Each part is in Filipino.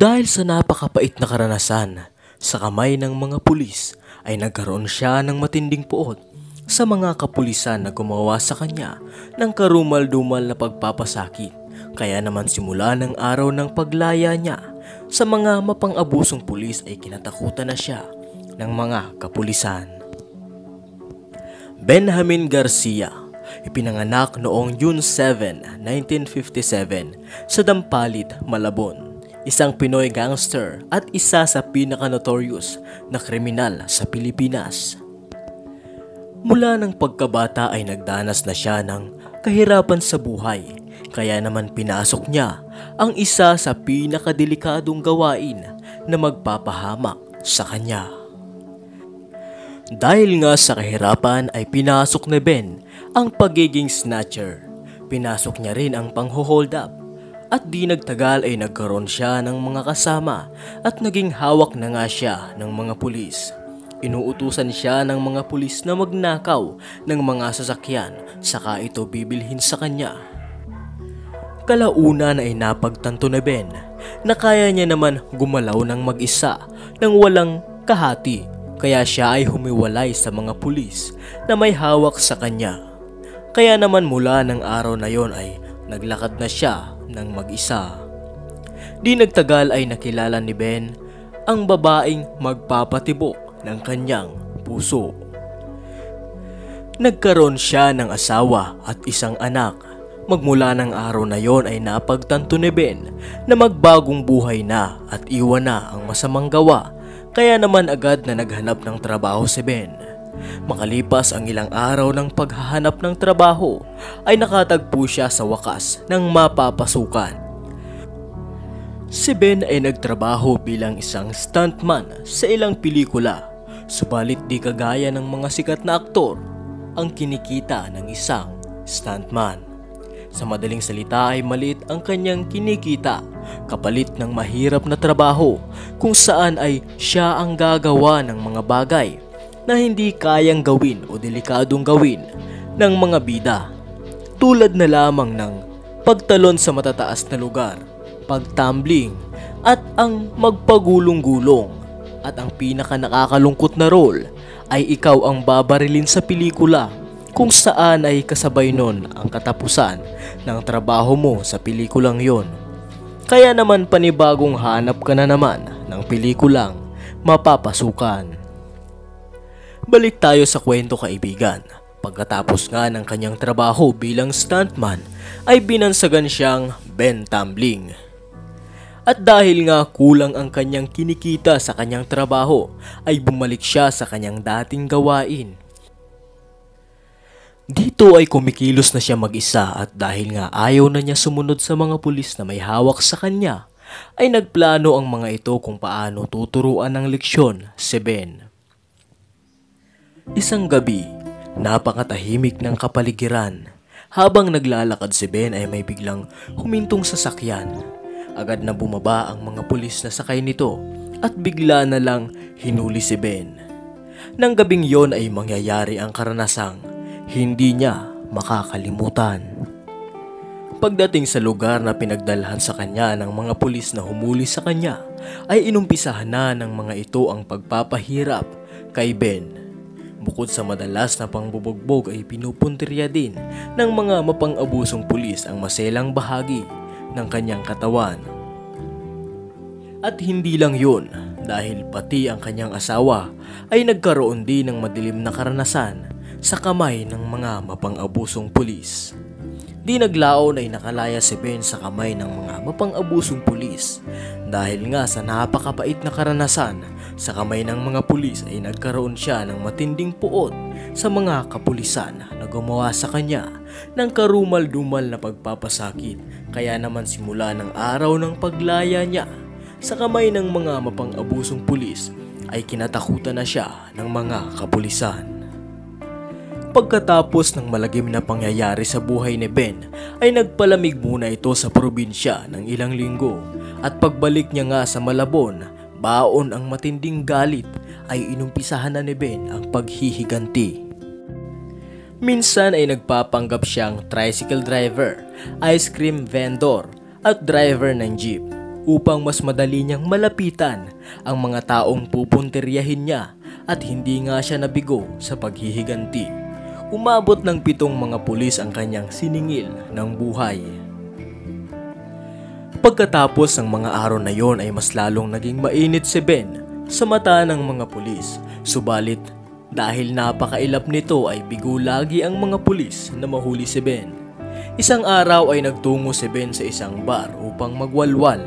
Dahil sa napakapait na karanasan sa kamay ng mga pulis ay nagkaroon siya ng matinding puot sa mga kapulisan na gumawa sa kanya ng karumal-dumal na pagpapasakit. Kaya naman simula ng araw ng paglaya niya sa mga mapang-abusong pulis ay kinatakutan na siya ng mga kapulisan. Benjamin Garcia ipinanganak noong June 7, 1957 sa Dampalit, Malabon. Isang Pinoy gangster at isa sa pinaka-notorious na kriminal sa Pilipinas. Mula ng pagkabata ay nagdanas na siya ng kahirapan sa buhay kaya naman pinasok niya ang isa sa pinakadelikadong gawain na magpapahamak sa kanya. Dahil nga sa kahirapan ay pinasok ni Ben ang pagiging snatcher. Pinasok niya rin ang pangho-hold up at di nagtagal ay nagkaroon siya ng mga kasama at naging hawak na nga siya ng mga pulis. Inuutusan siya ng mga pulis na magnakaw ng mga sasakyan saka ito bibilhin sa kanya. Kalaunan ay napagtanto na Ben na kaya niya naman gumalaw ng mag-isa nang walang kahati kaya siya ay humiwalay sa mga pulis na may hawak sa kanya. Kaya naman mula ng araw na yon ay naglakad na siya ng mag-isa. Di nagtagal ay nakilala ni Ben ang babaeng magpapatibok ng kanyang puso. Nagkaroon siya ng asawa at isang anak. Magmula ng araw na yon ay napagtanto ni Ben na magbagong buhay na at iwan na ang masamang gawa kaya naman agad na naghanap ng trabaho si Ben. Makalipas ang ilang araw ng paghahanap ng trabaho ay nakatagpo siya sa wakas ng mapapasukan. Si Ben ay nagtrabaho bilang isang stuntman sa ilang pelikula subalit di kagaya ng mga sikat na aktor ang kinikita ng isang stuntman. Sa madaling salita ay maliit ang kanyang kinikita kapalit ng mahirap na trabaho kung saan ay siya ang gagawa ng mga bagay na hindi kayang gawin o delikadong gawin ng mga bida. Tulad na lamang ng pagtalon sa matataas na lugar, pagtumbling, at ang magpagulong-gulong. At ang pinaka nakakalungkot na role ay ikaw ang babarilin sa pelikula kung saan ay kasabay nun ang katapusan ng trabaho mo sa pelikulang yon. Kaya naman panibagong hanap ka na naman ng pelikulang mapapasukan. Balik tayo sa kwento kaibigan. Pagkatapos nga ng kanyang trabaho bilang stuntman ay binansagan siyang Ben Tumbling. At dahil nga kulang ang kanyang kinikita sa kanyang trabaho ay bumalik siya sa kanyang dating gawain. Dito ay kumikilos na siya mag-isa at dahil nga ayaw na niya sumunod sa mga pulis na may hawak sa kanya, ay nagplano ang mga ito kung paano tuturuan ng leksyon si Ben. Isang gabi, napakatahimik ng kapaligiran. Habang naglalakad si Ben ay may biglang humintong sasakyan. Agad na bumaba ang mga pulis na sakay nito at bigla na lang hinuli si Ben. Nang gabing yon ay mangyayari ang karanasang hindi niya makakalimutan. Pagdating sa lugar na pinagdalhan sa kanya ng mga pulis na humuli sa kanya, ay inumpisahan na ng mga ito ang pagpapahirap kay Ben Bukod sa madalas na pangbubugbog ay pinupuntirya din ng mga mapang-abusong pulis ang maselang bahagi ng kanyang katawan. At hindi lang yun, dahil pati ang kanyang asawa ay nagkaroon din ng madilim na karanasan sa kamay ng mga mapang-abusong pulis. Di naglaon ay nakalaya si Ben sa kamay ng mga mapang-abusong pulis dahil nga sa napakapait na karanasan sa kamay ng mga pulis ay nagkaroon siya ng matinding puot sa mga kapulisan na gumawa sa kanya ng karumal-dumal na pagpapasakit kaya naman simula ng araw ng paglaya niya sa kamay ng mga mapang-abusong pulis ay kinatakutan na siya ng mga kapulisan. Pagkatapos ng malagim na pangyayari sa buhay ni Ben ay nagpalamig muna ito sa probinsya ng ilang linggo at pagbalik niya nga sa Malabon, baon ang matinding galit ay inumpisahan na ni Ben ang paghihiganti. Minsan ay nagpapanggap siyang tricycle driver, ice cream vendor at driver ng jeep. upang mas madali niyang malapitan ang mga taong pupunteryahin niya at hindi nga siya nabigo sa paghihiganti. Umabot ng pitong mga pulis ang kanyang siningil ng buhay. Pagkatapos ng mga araw na yon ay mas lalong naging mainit si Ben sa mata ng mga pulis. Subalit dahil napakailap nito ay bigo lagi ang mga pulis na mahuli si Ben. Isang araw ay nagtungo si Ben sa isang bar upang magwalwal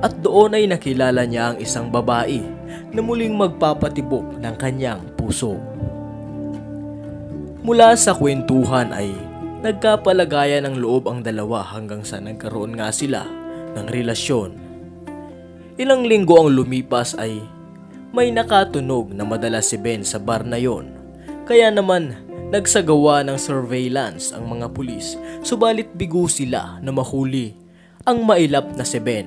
at doon ay nakilala niya ang isang babae na muling magpapatibok ng kanyang puso. Mula sa kwentuhan ay nagkapalagayan ng loob ang dalawa hanggang sa nagkaroon nga sila ng relasyon. Ilang linggo ang lumipas ay may nakatunog na madalas si Ben sa bar na yon. Kaya naman nagsagawa ng surveillance ang mga pulis subalit bigo sila na mahuli ang mailap na si Ben.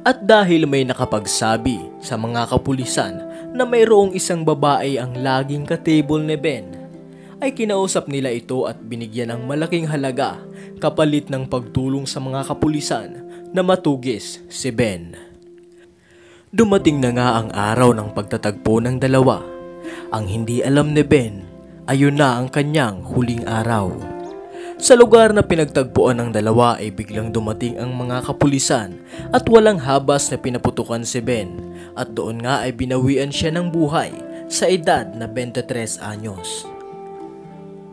At dahil may nakapagsabi sa mga kapulisan na mayroong isang babae ang laging katable ni Ben, ay kinausap nila ito at binigyan ng malaking halaga kapalit ng pagtulong sa mga kapulisan na matugis si Ben. Dumating na nga ang araw ng pagtatagpo ng dalawa. Ang hindi alam ni Ben, ayun na ang kanyang huling araw. Sa lugar na pinagtagpuan ng dalawa ay biglang dumating ang mga kapulisan at walang habas na pinaputukan si Ben at doon nga ay binawian siya ng buhay sa edad na 23 anyos.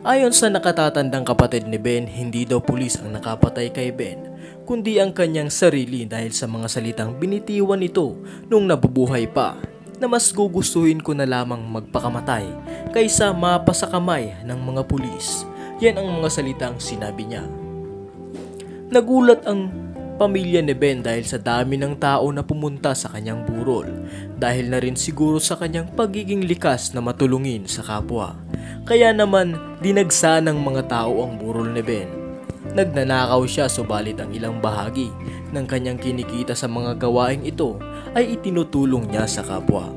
Ayon sa nakatatandang kapatid ni Ben, hindi daw pulis ang nakapatay kay Ben, kundi ang kanyang sarili dahil sa mga salitang binitiwan nito nung nabubuhay pa na mas gugustuhin ko na lamang magpakamatay kaysa mapasa kamay ng mga pulis. Yan ang mga salitang sinabi niya. Nagulat ang pamilya ni Ben dahil sa dami ng tao na pumunta sa kanyang burol dahil na rin siguro sa kanyang pagiging likas na matulungin sa kapwa. Kaya naman dinagsa ng mga tao ang burol ni Ben. Nagnanakaw siya subalit ang ilang bahagi ng kanyang kinikita sa mga gawaing ito ay itinutulong niya sa kapwa.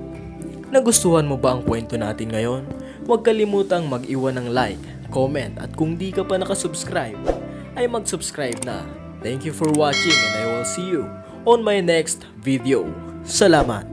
Nagustuhan mo ba ang kwento natin ngayon? Huwag kalimutang mag-iwan ng like, comment at kung di ka pa nakasubscribe ay mag-subscribe na. Thank you for watching and I will see you on my next video. Salamat!